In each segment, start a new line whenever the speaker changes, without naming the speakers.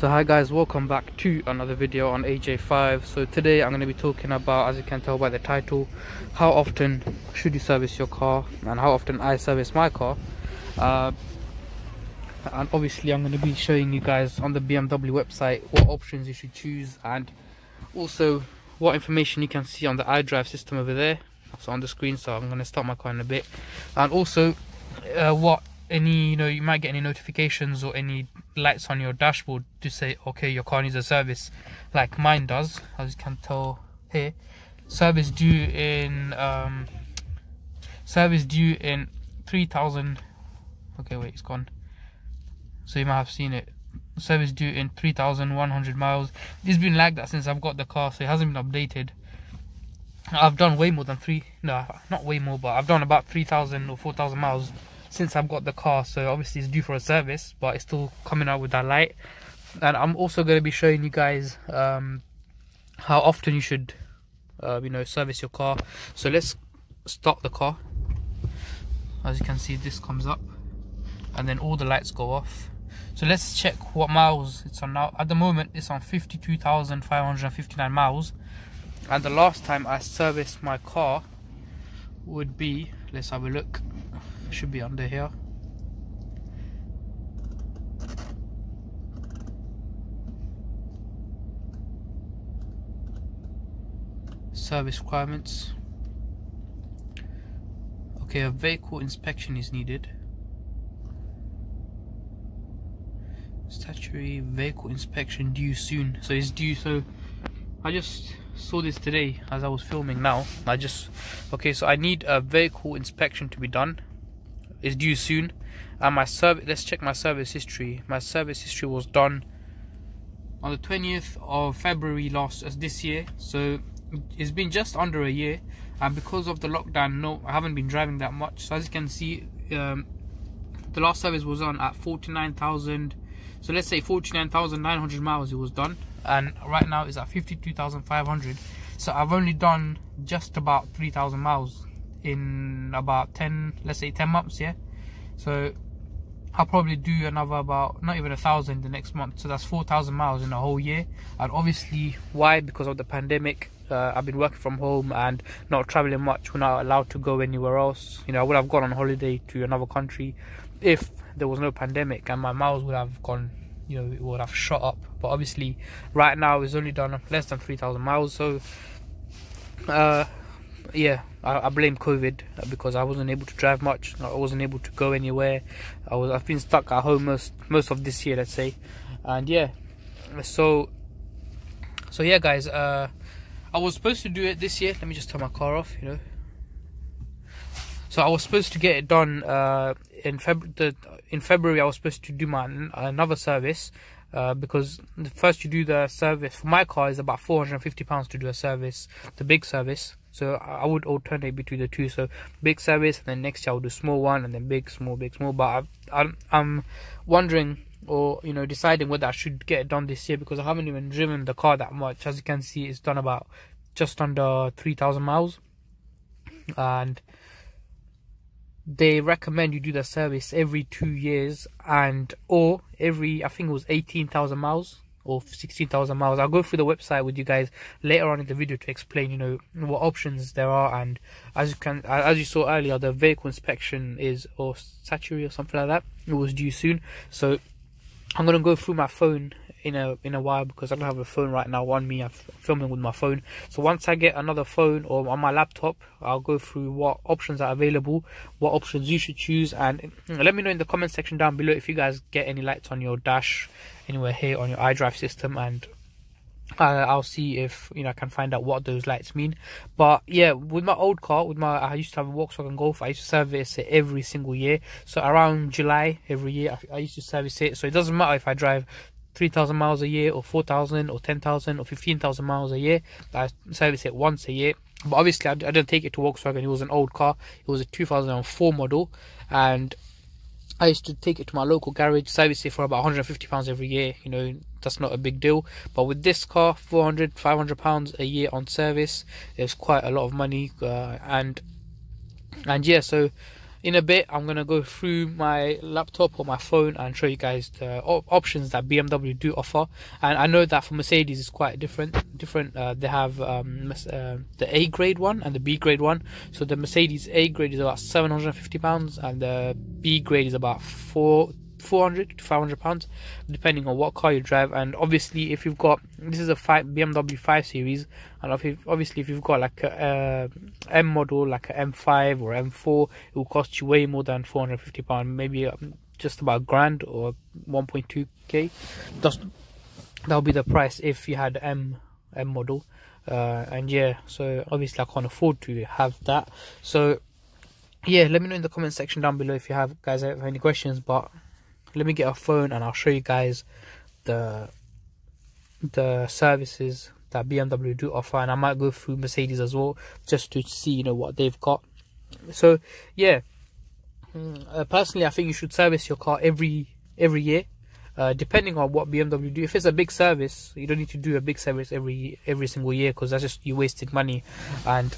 So hi guys, welcome back to another video on AJ5. So today I'm going to be talking about, as you can tell by the title, how often should you service your car and how often I service my car. Uh, and obviously I'm going to be showing you guys on the BMW website what options you should choose and also what information you can see on the iDrive system over there. So on the screen, so I'm going to start my car in a bit. And also uh, what any you know you might get any notifications or any lights on your dashboard to say okay your car needs a service like mine does as you can tell here. Service due in um service due in 3000 okay wait it's gone. So you might have seen it. Service due in 3100 miles. It's been like that since i've got the car so it hasn't been updated. I've done way more than three no not way more but i've done about 3000 or 4000 miles since I've got the car so obviously it's due for a service but it's still coming out with that light. And I'm also going to be showing you guys um, how often you should uh, you know service your car. So let's start the car. As you can see this comes up and then all the lights go off. So let's check what miles it's on now. At the moment it's on 52,559 miles. And the last time I serviced my car would be let's have a look should be under here. Service requirements. Okay a vehicle inspection is needed. Statutory vehicle inspection due soon. So it's due so I just saw this today as I was filming now. I just okay so I need a vehicle inspection to be done is due soon. And my service let's check my service history. My service history was done on the 20th of February last as this year. So it's been just under a year. And because of the lockdown no I haven't been driving that much. So as you can see um, the last service was on at 49,000 so let's say 49,900 miles it was done. And right now it's at 52,500 so I've only done just about 3,000 miles in about 10 let's say 10 months yeah? So I'll probably do another about not even a thousand the next month. So that's 4,000 miles in a whole year. And obviously why? Because of the pandemic. Uh, I've been working from home and not traveling much. We're not allowed to go anywhere else. You know I would have gone on holiday to another country if there was no pandemic and my miles would have gone you know it would have shot up. But obviously right now it's only done less than 3,000 miles. So uh yeah, I, I, blame COVID because I wasn't able to drive much. I wasn't able to go anywhere. I was I've been stuck at home most most of this year, let's say, and yeah, so so yeah, guys. Uh, I was supposed to do it this year. Let me just turn my car off. You know. So I was supposed to get it done uh, in February. In February, I was supposed to do my another service uh, because first you do the service for my car is about 450 pounds to do a service the big service so i would alternate between the two. So big service and then next year i'll do small one and then big small big small. But I, I'm, I'm wondering or you know deciding whether i should get it done this year because i haven't even driven the car that much. As you can see it's done about just under 3000 miles. And they recommend you do the service every two years and or every I think it was 18,000 miles or 16,000 miles. I'll go through the website with you guys later on in the video to explain, you know, what options there are. And as you can, as you saw earlier, the vehicle inspection is or statutory or something like that. It was due soon, so I'm gonna go through my phone in a in a while because I don't have a phone right now on me. I'm filming with my phone. So once I get another phone or on my laptop, I'll go through what options are available, what options you should choose, and let me know in the comment section down below if you guys get any lights on your dash anywhere here on your iDrive system and uh, I'll see if you know I can find out what those lights mean. But yeah, with my old car, with my I used to have a Volkswagen Golf. I used to service it every single year. So around July every year, I, I used to service it. So it doesn't matter if I drive 3,000 miles a year or 4,000 or 10,000 or 15,000 miles a year. I service it once a year. But obviously, I, I didn't take it to Volkswagen. It was an old car. It was a 2004 model. And I used to take it to my local garage, service it for about 150 pounds every year. You know, that's not a big deal. But with this car, 400, 500 pounds a year on service, it's quite a lot of money. Uh, and and yeah, so in a bit i'm going to go through my laptop or my phone and show you guys the op- options that bmw do offer. And i know that for mercedes it's quite different different uh, they have um, uh, the a grade one and the b grade one. So the mercedes a grade is about 750 pounds and the b grade is about four 400 to 500 pounds depending on what car you drive. And obviously if you've got this is a five, bmw 5 series. And obviously if you've got like a, a m model like a m5 or m4 it will cost you way more than 450 pound maybe um, just about grand or 1.2k that's that'll be the price if you had m m model. Uh, and yeah so obviously i can't afford to have that. So yeah let me know in the comment section down below if you have guys have any questions but let me get a phone and I'll show you guys the the services that BMW do offer. And I might go through Mercedes as well just to see you know what they've got. So yeah. Mm, uh, personally I think you should service your car every every year. Uh, depending on what BMW do. If it's a big service you don't need to do a big service every every single year because that's just you wasted money. And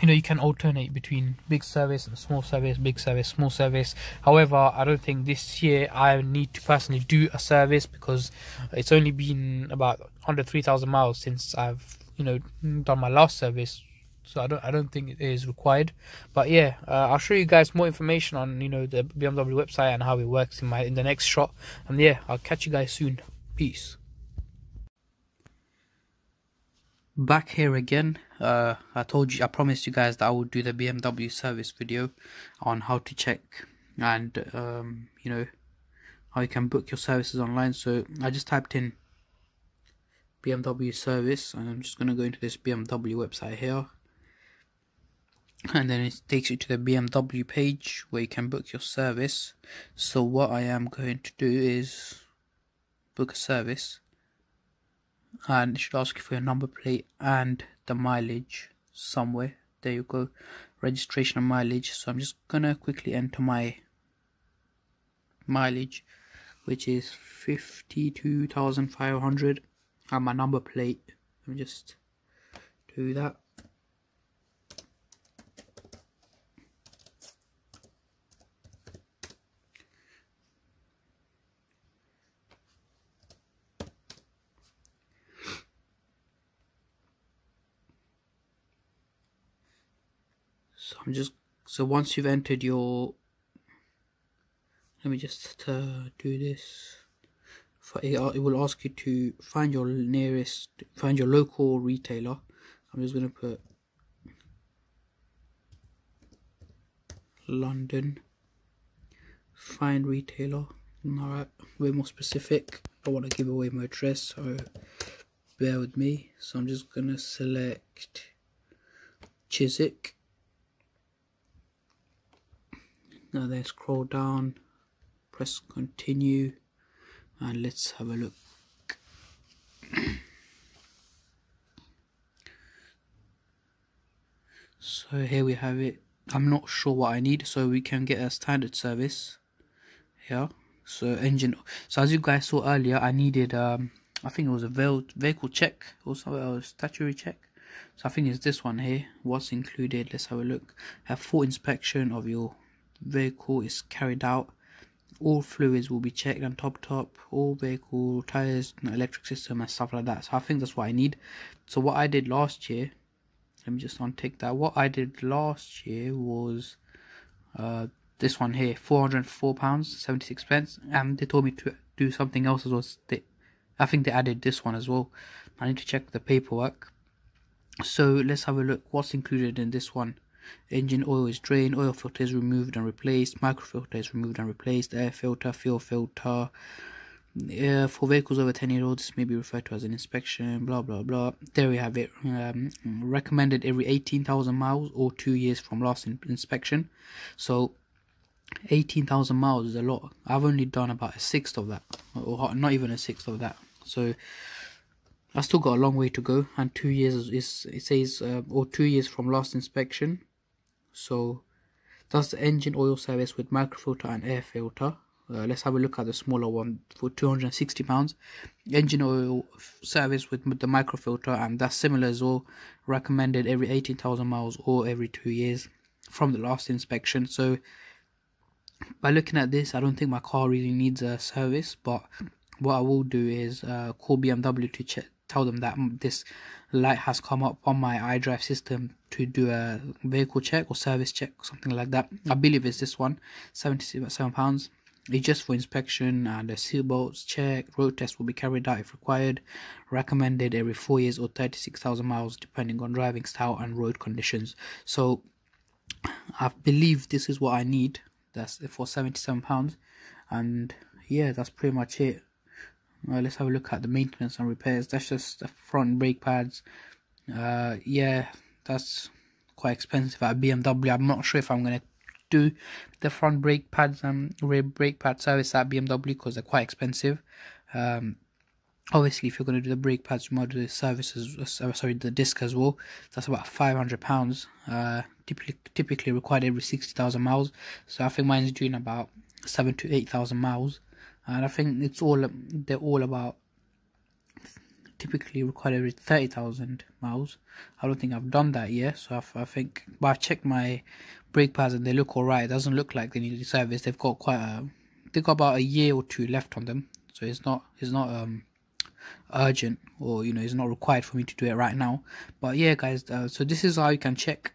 you know you can alternate between big service and small service big service small service. However i don't think this year i need to personally do a service because it's only been about under 3000 miles since i've you know done my last service. So i don't i don't think it is required. But yeah uh, i'll show you guys more information on you know the bmw website and how it works in my in the next shot. And yeah i'll catch you guys soon. Peace back here again. Uh, I told you I promised you guys that I would do the BMW service video on how to check and um, you know how you can book your services online. So I just typed in BMW service and I'm just gonna go into this BMW website here. And then it takes you to the BMW page where you can book your service. So what I am going to do is book a service and it should ask you for your number plate and the mileage somewhere. There you go. Registration and mileage. So I'm just gonna quickly enter my mileage which is 52,500 and my number plate. Let me just do that so I'm just so once you've entered your let me just uh, do this. It will ask you to find your nearest find your local retailer. I'm just gonna put London. Find retailer. Alright way more specific. I want to give away my address so bear with me. So I'm just gonna select Chiswick now then scroll down press continue and let's have a look. So here we have it. I'm not sure what I need so we can get a standard service. Here so engine. So as you guys saw earlier I needed um I think it was a vehicle check or something a statutory check. So I think it's this one here what's included let's have a look. Have full inspection of your vehicle is carried out. All fluids will be checked and top top all vehicle tires electric system and stuff like that. So i think that's what i need. So what i did last year let me just untick that. What i did last year was uh, this one here 404 pounds 76 pence. And they told me to do something else as well. They, i think they added this one as well. I need to check the paperwork. So let's have a look what's included in this one engine oil is drained, oil filter is removed and replaced, microfilter is removed and replaced, air filter, fuel filter. Uh, for vehicles over 10 years old, this may be referred to as an inspection, blah blah blah. There we have it. Um, recommended every 18,000 miles or two years from last in inspection. So 18,000 miles is a lot. I've only done about a sixth of that, or not even a sixth of that. So I still got a long way to go, and two years is it says, uh, or two years from last inspection so that's the engine oil service with microfilter and air filter uh, let's have a look at the smaller one for 260 pounds engine oil service with the microfilter and that's similar as well recommended every 18,000 miles or every two years from the last inspection. So by looking at this, I don't think my car really needs a service. But what I will do is uh, call BMW to check, tell them that mm, this light has come up on my iDrive system to do a vehicle check or service check, something like that. I mm. believe it's this one, seventy-seven pounds. It's just for inspection and the seal bolts check. Road test will be carried out if required. Recommended every four years or 36,000 miles, depending on driving style and road conditions. So, I believe this is what I need. That's for 77 pounds, and yeah, that's pretty much it. Well, let's have a look at the maintenance and repairs. That's just the front brake pads. Uh, yeah, that's quite expensive at BMW. I'm not sure if I'm gonna do the front brake pads and rear brake pad service at BMW because they're quite expensive. Um, obviously, if you're to do the brake pads, you might do the services. Uh, sorry, the disc as well. That's about five hundred pounds. Uh, typically, typically required every sixty thousand miles. So I think mine's doing about seven to eight thousand miles, and I think it's all they're all about typically required every 30,000 miles. I don't think I've done that yet, so I, I think, but I've checked my brake pads and they look alright. It doesn't look like they need service. They've got quite a, they've got about a year or two left on them, so it's not, it's not um urgent or you know, it's not required for me to do it right now. But yeah, guys, uh, so this is how you can check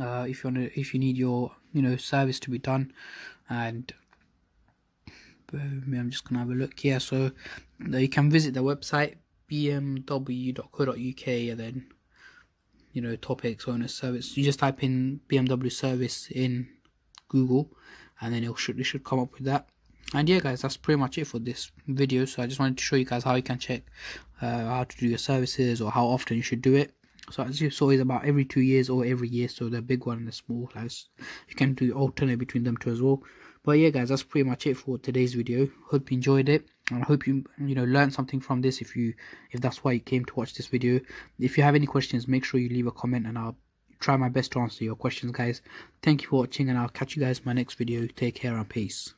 uh, if you want if you need your you know service to be done, and I'm just gonna have a look here. So you can visit the website bmw.co.uk and then you know topics owner service. You just type in BMW service in Google, and then it should it should come up with that. And yeah, guys, that's pretty much it for this video. So I just wanted to show you guys how you can check uh, how to do your services or how often you should do it. So as you saw, it's about every two years or every year. So the big one and the small, like you can do alternate between them two as well. But yeah, guys, that's pretty much it for today's video. Hope you enjoyed it, and I hope you you know learned something from this. If you if that's why you came to watch this video. If you have any questions, make sure you leave a comment, and I'll try my best to answer your questions, guys. Thank you for watching, and I'll catch you guys in my next video. Take care and peace.